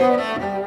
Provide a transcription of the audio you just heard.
Música